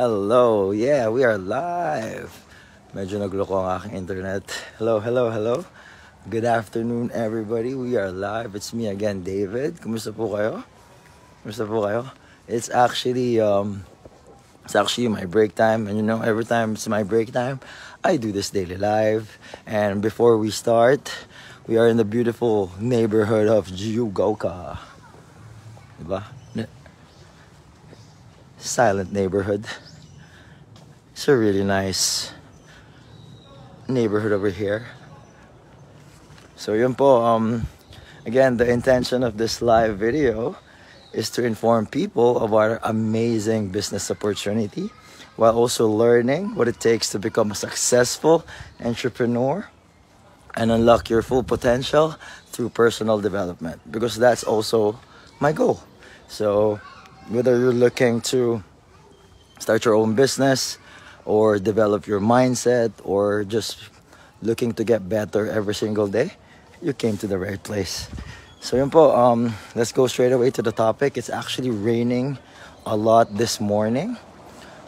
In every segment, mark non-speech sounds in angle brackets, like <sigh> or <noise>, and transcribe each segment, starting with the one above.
Hello, yeah, we are live. Medyo nagloko ang aking internet. Hello, hello, hello. Good afternoon, everybody. We are live. It's me again, David. Kumusta po kayo? Kumusta po kayo? It's actually, um, it's actually my break time. And you know, every time it's my break time, I do this daily live. And before we start, we are in the beautiful neighborhood of Jiyugaoka. Diba? Silent neighborhood. A really nice neighborhood over here. So yun po, um, again, the intention of this live video is to inform people of our amazing business opportunity while also learning what it takes to become a successful entrepreneur and unlock your full potential through personal development because that's also my goal. So whether you're looking to start your own business, or develop your mindset or just looking to get better every single day, you came to the right place. So yun po, um, let's go straight away to the topic. It's actually raining a lot this morning.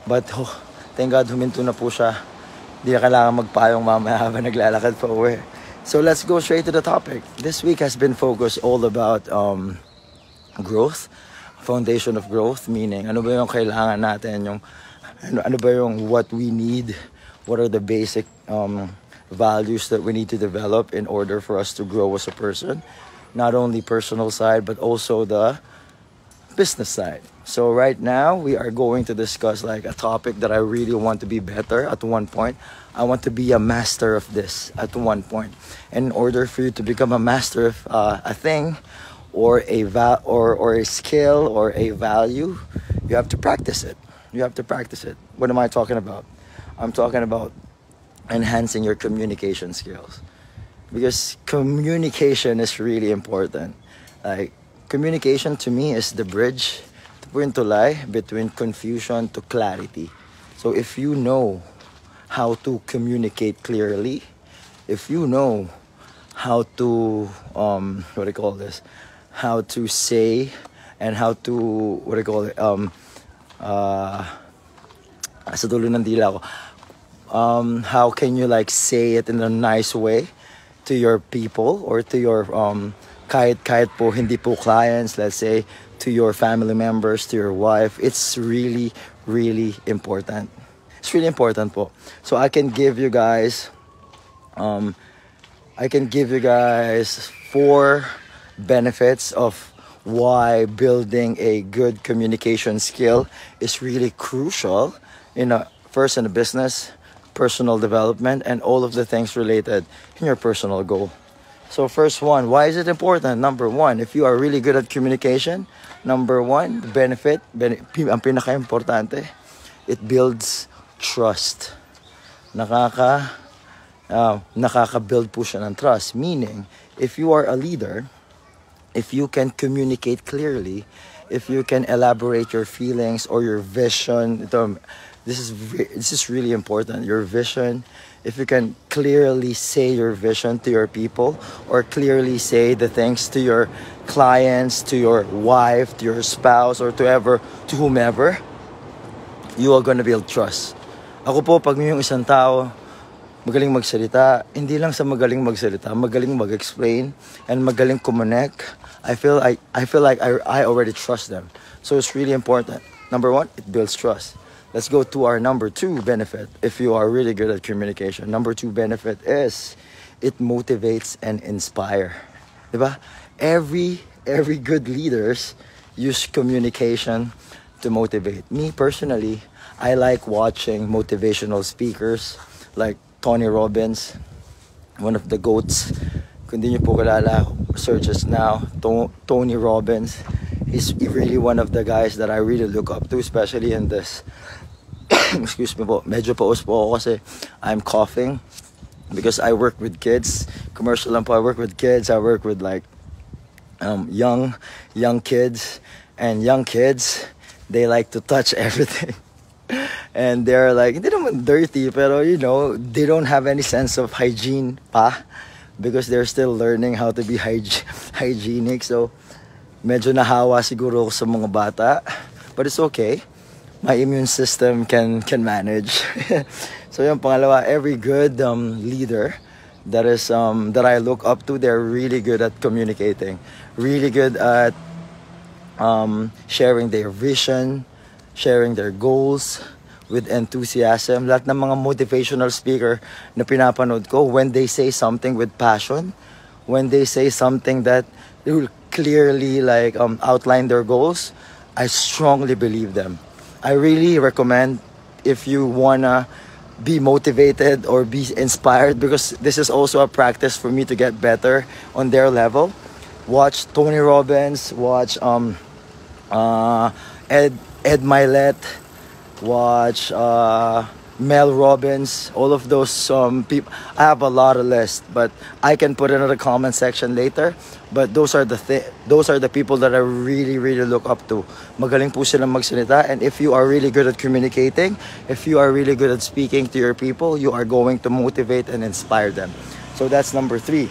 But oh, thank God huminto na po siya. Hindi na kailangan magpayong mamaya habang naglalakad pa uwi. So let's go straight to the topic. This week has been focused all about um, growth, foundation of growth, meaning ano ba yung kailangan natin, yung ano, ano ba yung what we need, what are the basic um, values that we need to develop in order for us to grow as a person, not only personal side but also the business side. So right now we are going to discuss like a topic that I really want to be better at one point. I want to be a master of this at one point. And in order for you to become a master of uh, a thing or a va- or or a skill or a value, you have to practice it. You have to practice it. What am I talking about? I'm talking about enhancing your communication skills. Because communication is really important. Like communication to me is the bridge to lie between confusion to clarity. So if you know how to communicate clearly, if you know how to um, what do you call this, how to say and how to what do you call it um, uh, sa dulo ng dila ko, um, how can you like say it in a nice way to your people or to your um, kahit kahit po hindi po clients, let's say to your family members, to your wife, it's really really important. It's really important po. So I can give you guys um, I can give you guys four benefits of why building a good communication skill is really crucial in a first in a business, personal development, and all of the things related in your personal goal. So first one, why is it important? Number one, if you are really good at communication, number one, the benefit, pinaka-importante, it builds trust. Nakaka, uh, nakaka-build po siya ng trust. Meaning, if you are a leader, if you can communicate clearly, if you can elaborate your feelings or your vision, this is this is really important. Your vision, if you can clearly say your vision to your people or clearly say the things to your clients, to your wife, to your spouse, or to ever to whomever, you are gonna build trust. Ako po, pag yung isang tao, magaling magsalita, hindi lang sa magaling magsalita, magaling mag-explain and magaling connect, I feel I, I feel like I, I already trust them. So it's really important. Number one, it builds trust. Let's go to our number two benefit if you are really good at communication. Number two benefit is it motivates and inspire. Diba? Every every good leaders use communication to motivate. Me personally, I like watching motivational speakers like Tony Robbins, one of the goats kung nyo po kilala, now, Tony Robbins. He's really one of the guys that I really look up to, especially in this. <coughs> Excuse me po, medyo paus po ako kasi I'm coughing because I work with kids. Commercial lang po, I work with kids. I work with like um, young, young kids. And young kids, they like to touch <laughs> everything. and they're like, hindi naman dirty, pero you know, they don't have any sense of hygiene pa because they're still learning how to be hyg- <laughs> hygienic. So, medyo nahawa siguro sa mga bata. But it's okay. my immune system can can manage. <laughs> so yung pangalawa, every good um, leader that is um, that I look up to, they're really good at communicating, really good at um, sharing their vision, sharing their goals with enthusiasm. Lahat ng mga motivational speaker na pinapanood ko, when they say something with passion, when they say something that will clearly like um, outline their goals, I strongly believe them. I really recommend if you wanna be motivated or be inspired because this is also a practice for me to get better on their level. Watch Tony Robbins, watch um, uh, Ed Ed Mylett, watch uh, Mel Robbins, all of those um, people. I have a lot of list, but I can put it in the comment section later. But those are the thi- those are the people that I really really look up to. Magaling po silang magsalita and if you are really good at communicating, if you are really good at speaking to your people, you are going to motivate and inspire them. So that's number 3.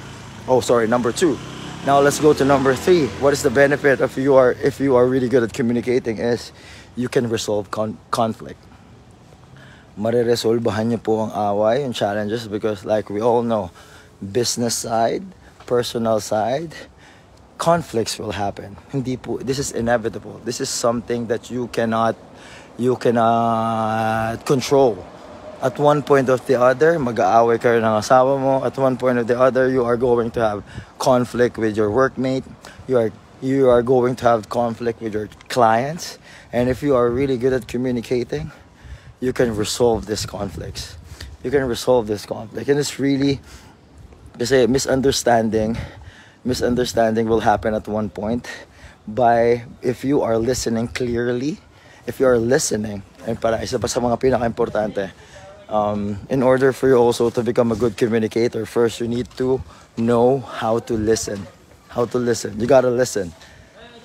Oh, sorry, number 2. Now let's go to number 3. What is the benefit of you are if you are really good at communicating is you can resolve con- conflict mariresolbahan niyo po ang away, yung challenges because like we all know, business side, personal side, conflicts will happen. Hindi po, this is inevitable. This is something that you cannot you cannot control. At one point of the other, mag-aaway kayo ng asawa mo. At one point of the other, you are going to have conflict with your workmate. You are you are going to have conflict with your clients. And if you are really good at communicating, you can resolve these conflicts. You can resolve this conflict. And it's really, kasi misunderstanding, misunderstanding will happen at one point by if you are listening clearly, if you are listening, and para isa pa sa mga pinaka-importante, um, in order for you also to become a good communicator, first you need to know how to listen. How to listen. You gotta listen.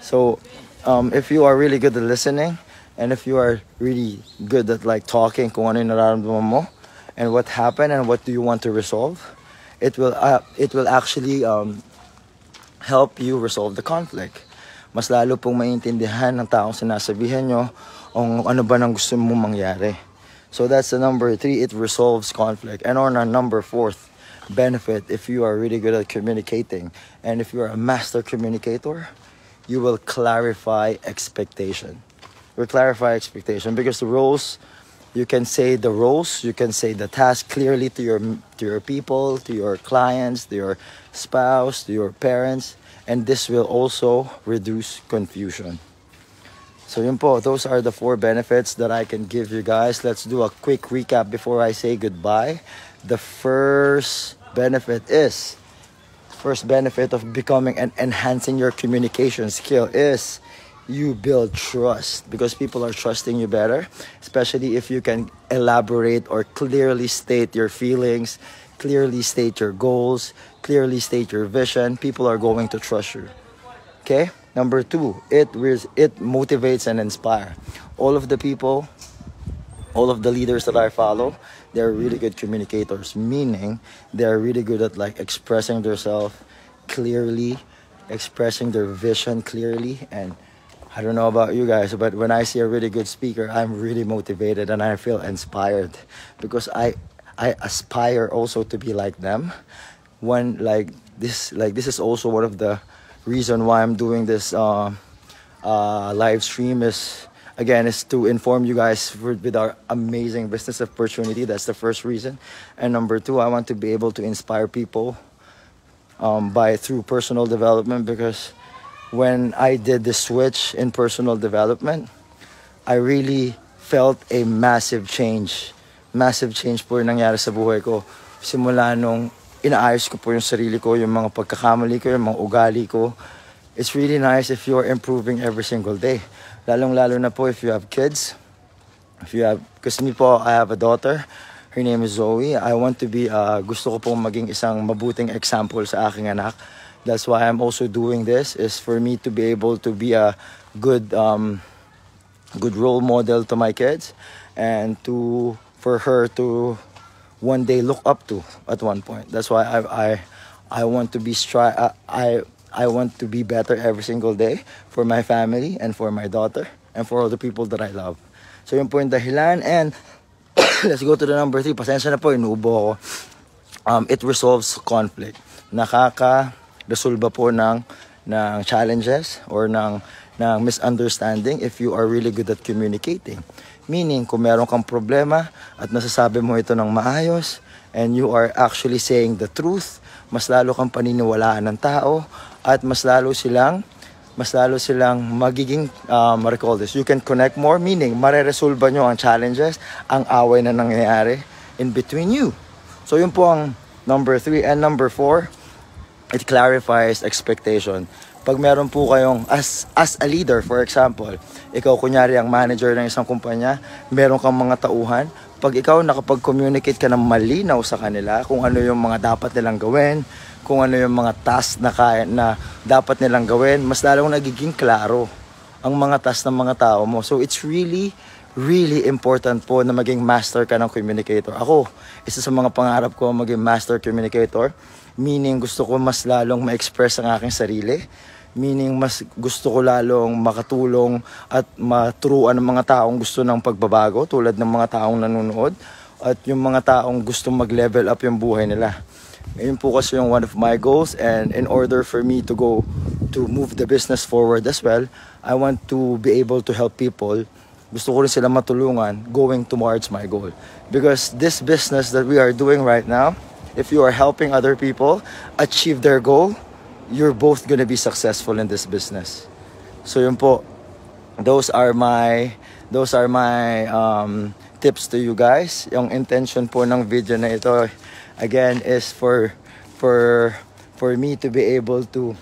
So, um, if you are really good at listening, and if you are really good at like talking kung ano yung and what happened and what do you want to resolve, it will uh, it will actually um, help you resolve the conflict. Mas lalo pong maintindihan ng taong sinasabihan nyo kung ano ba nang gusto mo mangyari. So that's the number three, it resolves conflict. And on our number fourth benefit, if you are really good at communicating and if you are a master communicator, you will clarify expectation will clarify expectation because the roles you can say the roles you can say the task clearly to your to your people to your clients to your spouse to your parents and this will also reduce confusion so yun po, those are the four benefits that I can give you guys. Let's do a quick recap before I say goodbye. The first benefit is first benefit of becoming and enhancing your communication skill is you build trust because people are trusting you better, especially if you can elaborate or clearly state your feelings, clearly state your goals, clearly state your vision. People are going to trust you. Okay? Number two, it it motivates and inspire. All of the people, all of the leaders that I follow, they're really good communicators, meaning they're really good at like expressing themselves clearly, expressing their vision clearly, and I don't know about you guys, but when I see a really good speaker, I'm really motivated and I feel inspired because I I aspire also to be like them. When like this like this is also one of the reason why I'm doing this uh, uh, live stream is again is to inform you guys with our amazing business opportunity. That's the first reason, and number two, I want to be able to inspire people um, by through personal development because when I did the switch in personal development, I really felt a massive change. Massive change po yung nangyari sa buhay ko. Simula nung inaayos ko po yung sarili ko, yung mga pagkakamali ko, yung mga ugali ko. It's really nice if you're improving every single day. Lalong-lalo na po if you have kids. If you have, kasi me po, I have a daughter. Her name is Zoe. I want to be, uh, gusto ko pong maging isang mabuting example sa aking anak that's why I'm also doing this is for me to be able to be a good um, good role model to my kids and to for her to one day look up to at one point that's why I I, I want to be stri- uh, I I want to be better every single day for my family and for my daughter and for all the people that I love So yun po yung dahilan and <coughs> let's go to the number three. Pasensya na po, inuubo ako. Um, it resolves conflict. Nakaka-resolve po ng, ng challenges or ng, ng misunderstanding if you are really good at communicating. Meaning, kung meron kang problema at nasasabi mo ito ng maayos and you are actually saying the truth, mas lalo kang paniniwalaan ng tao at mas lalo silang mas lalo silang magiging, um, recall this, you can connect more, meaning, mareresolve nyo ang challenges, ang away na nangyayari in between you. So, yun po ang number three. And number four, it clarifies expectation. Pag meron po kayong, as, as a leader, for example, ikaw kunyari ang manager ng isang kumpanya, meron kang mga tauhan, pag ikaw nakapag-communicate ka ng malinaw sa kanila kung ano yung mga dapat nilang gawin, kung ano yung mga task na, kaya, na dapat nilang gawin, mas lalong nagiging klaro ang mga task ng mga tao mo. So it's really, really important po na maging master ka ng communicator. Ako, isa sa mga pangarap ko maging master communicator, meaning gusto ko mas lalong ma-express ang aking sarili, meaning mas gusto ko lalong makatulong at maturuan ng mga taong gusto ng pagbabago tulad ng mga taong nanonood at yung mga taong gusto mag-level up yung buhay nila. Yun po kasi yung one of my goals and in order for me to go to move the business forward as well, I want to be able to help people. Gusto ko rin sila matulungan going towards my goal. Because this business that we are doing right now, if you are helping other people achieve their goal, you're both gonna be successful in this business. So yun po, those are my those are my um, tips to you guys. Yung intention po ng video na ito again is for for for me to be able to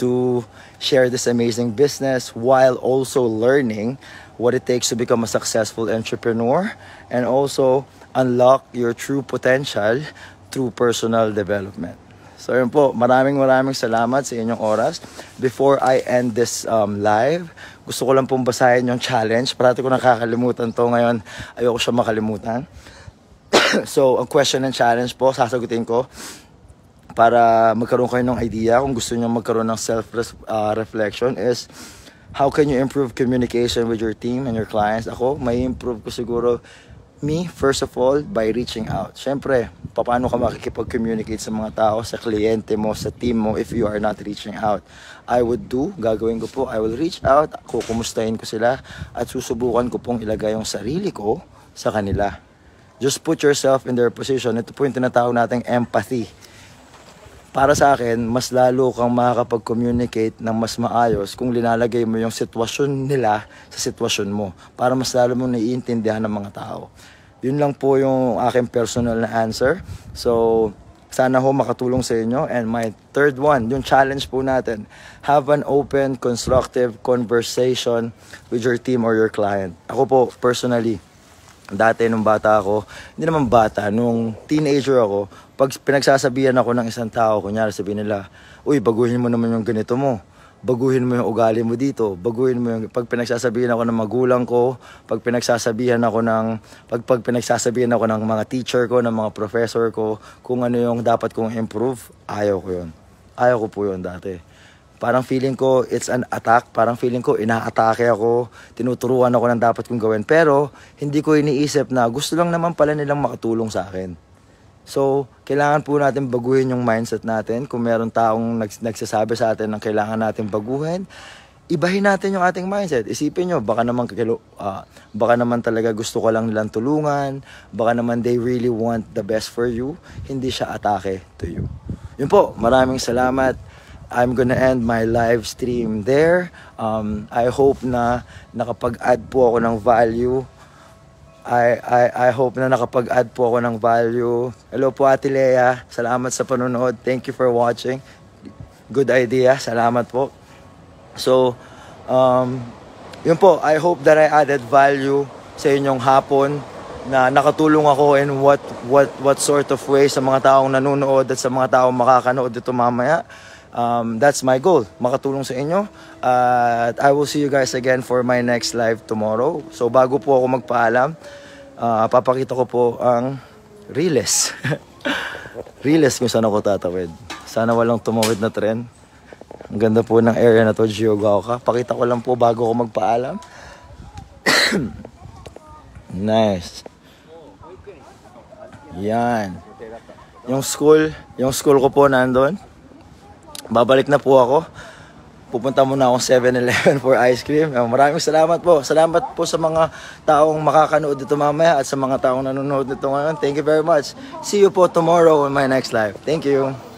to share this amazing business while also learning what it takes to become a successful entrepreneur and also unlock your true potential through personal development. So yun po, maraming maraming salamat sa inyong oras. Before I end this um, live, gusto ko lang pong basahin yung challenge. Parati ko nakakalimutan to ngayon. Ayoko siya makalimutan. <coughs> so, ang question and challenge po, sasagutin ko para magkaroon kayo ng idea kung gusto niyo magkaroon ng self-reflection uh, is how can you improve communication with your team and your clients? Ako, may improve ko siguro me, first of all, by reaching out. Siyempre, paano ka makikipag-communicate sa mga tao, sa kliyente mo, sa team mo if you are not reaching out. I would do, gagawin ko po, I will reach out, kukumustahin ko sila at susubukan ko pong ilagay yung sarili ko sa kanila. Just put yourself in their position. Ito po yung tinatawag nating empathy. Para sa akin, mas lalo kang makakapag-communicate ng mas maayos kung linalagay mo yung sitwasyon nila sa sitwasyon mo. Para mas lalo mo naiintindihan ng mga tao. Yun lang po yung aking personal na answer. So, sana ho makatulong sa inyo. And my third one, yung challenge po natin, have an open, constructive conversation with your team or your client. Ako po, personally, dati nung bata ako, hindi naman bata, nung teenager ako, pag pinagsasabihan ako ng isang tao, kunyari sabihin nila, uy, baguhin mo naman yung ganito mo. Baguhin mo yung ugali mo dito. Baguhin mo yung, pag pinagsasabihan ako ng magulang ko, pag pinagsasabihan ako ng, pag, pag pinagsasabihan ako ng mga teacher ko, ng mga professor ko, kung ano yung dapat kong improve, ayaw ko yun. Ayaw ko po yun dati Parang feeling ko it's an attack. Parang feeling ko inaatake ako. Tinuturuan ako ng dapat kong gawin. Pero hindi ko iniisip na gusto lang naman pala nilang makatulong sa akin. So, kailangan po natin baguhin yung mindset natin. Kung meron taong nags- nagsasabi sa atin na kailangan natin baguhin, ibahin natin yung ating mindset. Isipin nyo, baka naman, uh, baka naman talaga gusto ko lang nilang tulungan, baka naman they really want the best for you, hindi siya atake to you. Yun po, maraming salamat. I'm gonna end my live stream there. Um, I hope na nakapag-add po ako ng value. I, I, I hope na nakapag-add po ako ng value. Hello po Ate Lea. Salamat sa panonood. Thank you for watching. Good idea. Salamat po. So, um, yun po. I hope that I added value sa inyong hapon na nakatulong ako in what what what sort of way sa mga taong nanonood at sa mga taong makakanood dito mamaya um, that's my goal, makatulong sa inyo. At uh, I will see you guys again for my next live tomorrow. So bago po ako magpaalam, uh, papakita ko po ang Riles. <laughs> Riles kung saan ako tatawid. Sana walang tumawid na tren. Ang ganda po ng area na to, Giogaoka. Pakita ko lang po bago ako magpaalam. <coughs> Nice. Yan. Yung school, yung school ko po nandun. Babalik na po ako. Pupunta muna akong 7-Eleven for ice cream. Maraming salamat po. Salamat po sa mga taong makakanood dito mamaya at sa mga taong nanonood nito ngayon. Thank you very much. See you po tomorrow in my next live. Thank you.